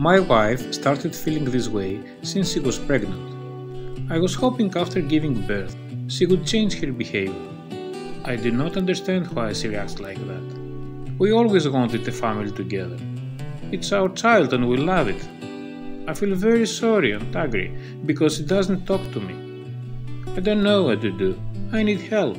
My wife started feeling this way since she was pregnant. I was hoping after giving birth she would change her behavior. I did not understand why she reacts like that. We always wanted a family together. It's our child and we love it. I feel very sorry and angry because she doesn't talk to me. I don't know what to do. I need help.